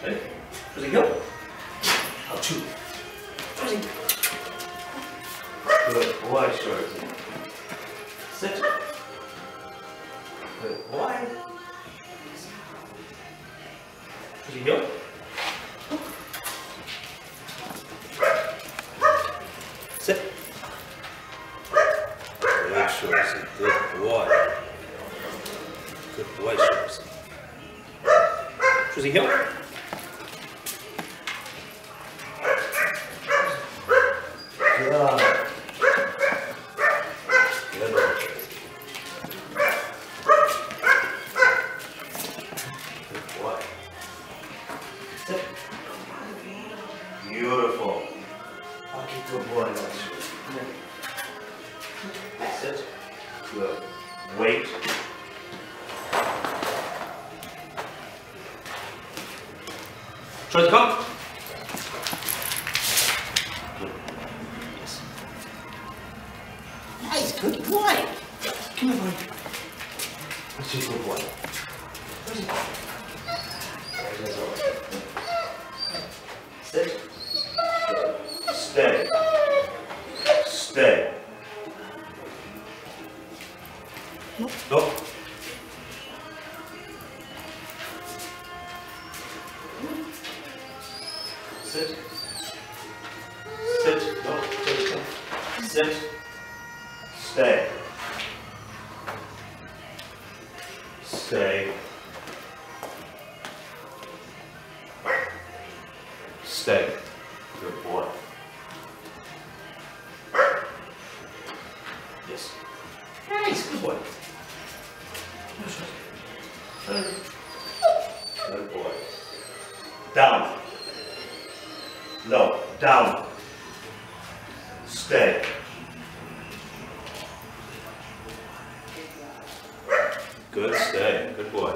Ready? Go. Two. Rosie. Good boy, Shorty. Sit. Good boy. Rosie, go. Sit. Good, Shoresy. Good boy. Good boy, Shoresy. Rosie, go. Beautiful. Okay, good boy. That's good. Sit. Good. Wait. Try to come. Yes. Nice, good boy. Come here, boy. That's a good boy. Where's he? There he is. Sit. Good. Stay. Stay. No. Sit. Sit. Sit. Sit. Stay. Stay. Stay. Good boy. Nice. Good boy. Good boy. Down. No. Down. Stay. Good stay. Good boy.